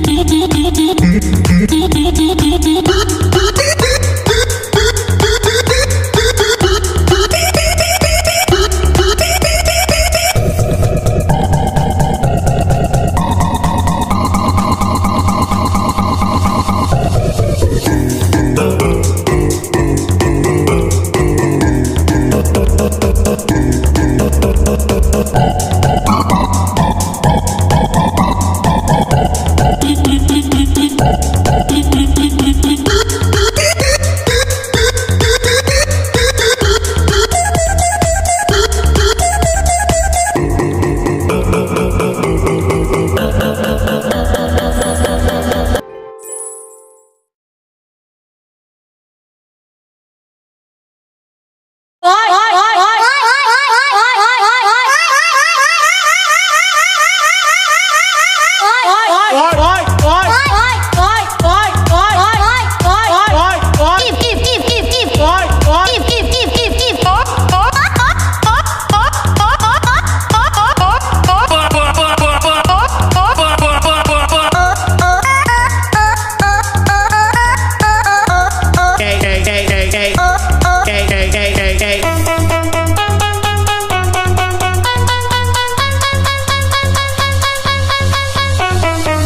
do do do হয় হয়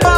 Bye.